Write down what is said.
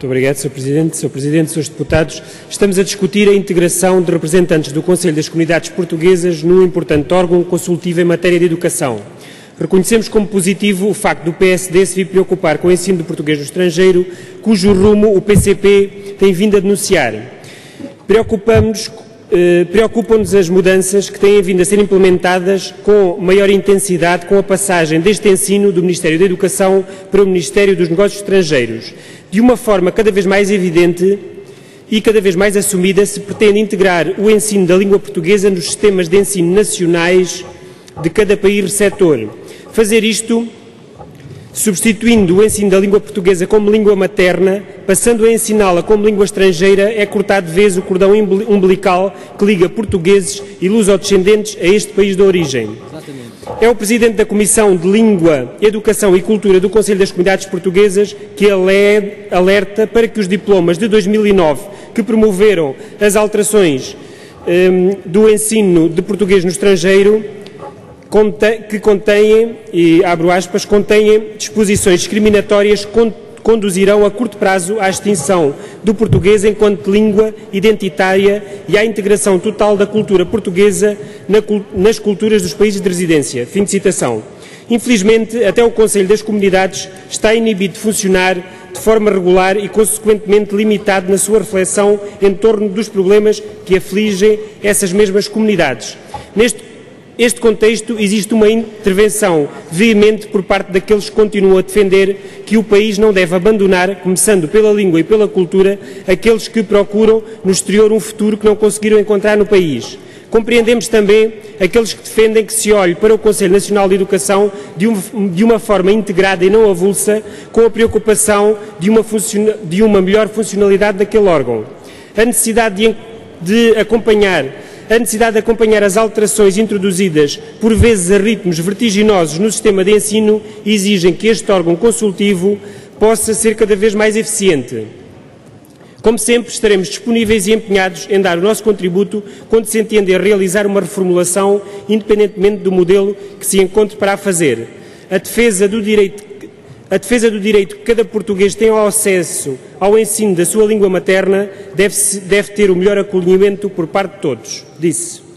Muito obrigado, Sr. Presidente. Sr. Presidente, Srs. Deputados, estamos a discutir a integração de representantes do Conselho das Comunidades Portuguesas num importante órgão consultivo em matéria de educação. Reconhecemos como positivo o facto do PSD se vir preocupar com o ensino do português no estrangeiro, cujo rumo o PCP tem vindo a denunciar. Preocupamos eh, preocupam-nos as mudanças que têm vindo a ser implementadas com maior intensidade com a passagem deste ensino do Ministério da Educação para o Ministério dos Negócios Estrangeiros. De uma forma cada vez mais evidente e cada vez mais assumida, se pretende integrar o ensino da língua portuguesa nos sistemas de ensino nacionais de cada país receptor. Fazer isto substituindo o ensino da língua portuguesa como língua materna, passando a ensiná-la como língua estrangeira, é cortar de vez o cordão umbilical que liga portugueses e lusodescendentes a este país de origem. É o Presidente da Comissão de Língua, Educação e Cultura do Conselho das Comunidades Portuguesas que alerta para que os diplomas de 2009, que promoveram as alterações um, do ensino de português no estrangeiro, que contêm, e abro aspas, contêm disposições discriminatórias que conduzirão a curto prazo à extinção do português enquanto língua identitária e à integração total da cultura portuguesa nas culturas dos países de residência. Fim de citação. Infelizmente, até o Conselho das Comunidades está inibido de funcionar de forma regular e, consequentemente, limitado na sua reflexão em torno dos problemas que afligem essas mesmas comunidades. Neste este contexto existe uma intervenção veemente por parte daqueles que continuam a defender que o país não deve abandonar, começando pela língua e pela cultura, aqueles que procuram no exterior um futuro que não conseguiram encontrar no país. Compreendemos também aqueles que defendem que se olhe para o Conselho Nacional de Educação de uma, de uma forma integrada e não avulsa, com a preocupação de uma, de uma melhor funcionalidade daquele órgão. A necessidade de, de acompanhar a necessidade de acompanhar as alterações introduzidas, por vezes a ritmos vertiginosos, no sistema de ensino, exigem que este órgão consultivo possa ser cada vez mais eficiente. Como sempre, estaremos disponíveis e empenhados em dar o nosso contributo quando se entender realizar uma reformulação, independentemente do modelo que se encontre para a fazer. A defesa do direito a defesa do direito que cada português tem ao acesso ao ensino da sua língua materna deve, deve ter o melhor acolhimento por parte de todos. Disse.